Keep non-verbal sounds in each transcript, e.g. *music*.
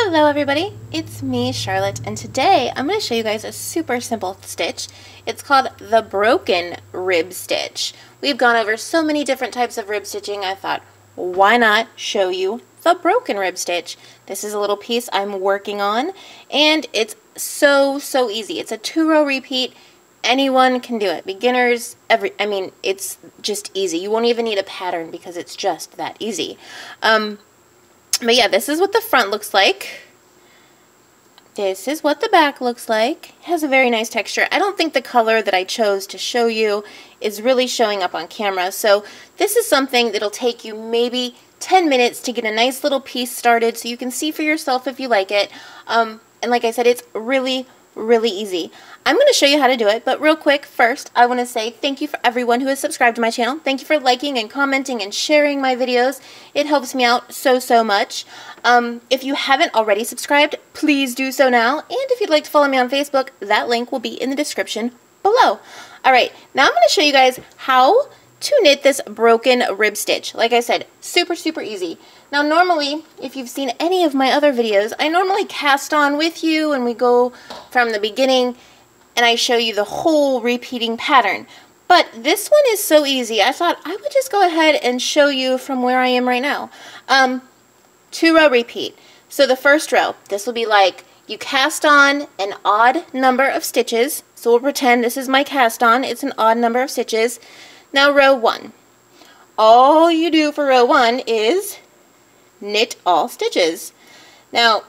Hello everybody, it's me Charlotte and today I'm going to show you guys a super simple stitch. It's called the broken rib stitch. We've gone over so many different types of rib stitching I thought why not show you the broken rib stitch. This is a little piece I'm working on and it's so so easy. It's a two row repeat anyone can do it. Beginners, every I mean, it's just easy. You won't even need a pattern because it's just that easy. Um, but yeah, this is what the front looks like. This is what the back looks like. It has a very nice texture. I don't think the color that I chose to show you is really showing up on camera. So this is something that'll take you maybe 10 minutes to get a nice little piece started so you can see for yourself if you like it. Um, and like I said, it's really, really easy. I'm going to show you how to do it, but real quick, first, I want to say thank you for everyone who has subscribed to my channel. Thank you for liking and commenting and sharing my videos. It helps me out so, so much. Um, if you haven't already subscribed, please do so now. And if you'd like to follow me on Facebook, that link will be in the description below. All right, now I'm going to show you guys how to knit this broken rib stitch. Like I said, super, super easy. Now normally, if you've seen any of my other videos, I normally cast on with you and we go from the beginning and I show you the whole repeating pattern. But this one is so easy, I thought I would just go ahead and show you from where I am right now. Um, two row repeat. So the first row, this will be like you cast on an odd number of stitches. So we'll pretend this is my cast on. It's an odd number of stitches. Now row one. All you do for row one is knit all stitches. Now,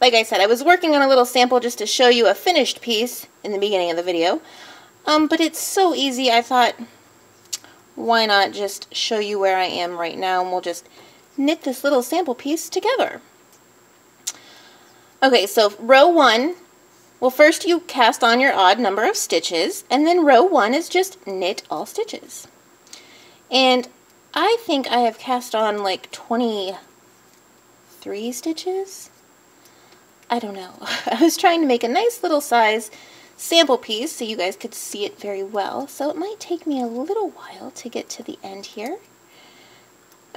like I said, I was working on a little sample just to show you a finished piece in the beginning of the video. Um, but it's so easy, I thought, why not just show you where I am right now and we'll just knit this little sample piece together. Okay, so row one, well first you cast on your odd number of stitches, and then row one is just knit all stitches. And I think I have cast on like 23 stitches. I don't know. *laughs* I was trying to make a nice little size sample piece so you guys could see it very well. So it might take me a little while to get to the end here.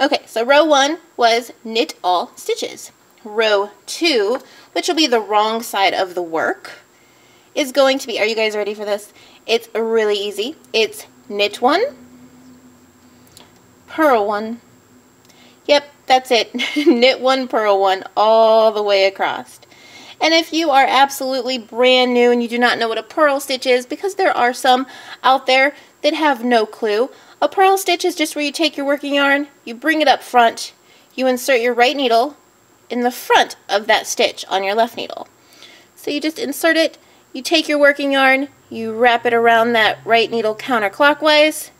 Okay, so row one was knit all stitches. Row two, which will be the wrong side of the work, is going to be, are you guys ready for this? It's really easy. It's knit one, purl one. Yep, that's it. *laughs* knit one, purl one, all the way across. And if you are absolutely brand new and you do not know what a purl stitch is, because there are some out there that have no clue, a purl stitch is just where you take your working yarn, you bring it up front, you insert your right needle in the front of that stitch on your left needle. So you just insert it, you take your working yarn, you wrap it around that right needle counterclockwise,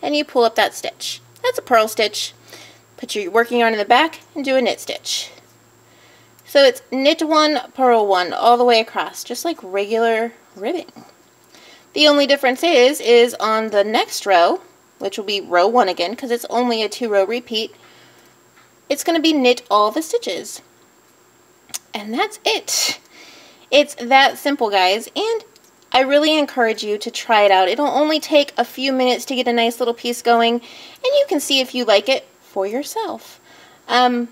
and you pull up that stitch. That's a purl stitch. Put your working yarn in the back and do a knit stitch. So it's knit one, purl one, all the way across, just like regular ribbing. The only difference is, is on the next row, which will be row one again, because it's only a two row repeat, it's going to be knit all the stitches. And that's it. It's that simple, guys, and I really encourage you to try it out. It'll only take a few minutes to get a nice little piece going, and you can see if you like it for yourself. Um,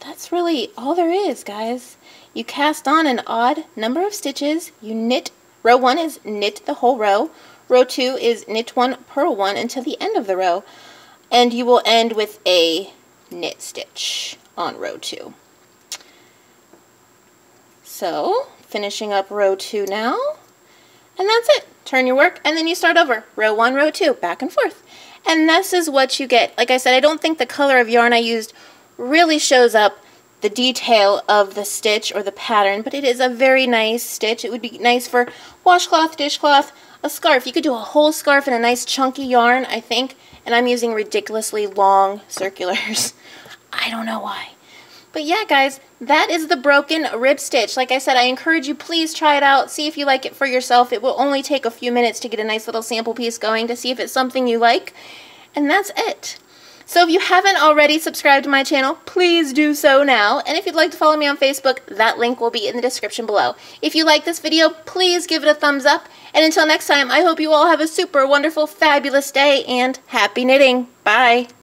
that's really all there is, guys. You cast on an odd number of stitches. You knit, row one is knit the whole row. Row two is knit one, purl one until the end of the row. And you will end with a knit stitch on row two. So, finishing up row two now. And that's it. Turn your work and then you start over. Row one, row two, back and forth. And this is what you get. Like I said, I don't think the color of yarn I used really shows up the detail of the stitch or the pattern, but it is a very nice stitch. It would be nice for washcloth, dishcloth, a scarf. You could do a whole scarf in a nice chunky yarn, I think, and I'm using ridiculously long *laughs* circulars. I don't know why. But yeah, guys, that is the broken rib stitch. Like I said, I encourage you, please try it out. See if you like it for yourself. It will only take a few minutes to get a nice little sample piece going to see if it's something you like. And that's it. So if you haven't already subscribed to my channel, please do so now. And if you'd like to follow me on Facebook, that link will be in the description below. If you like this video, please give it a thumbs up. And until next time, I hope you all have a super wonderful, fabulous day and happy knitting. Bye.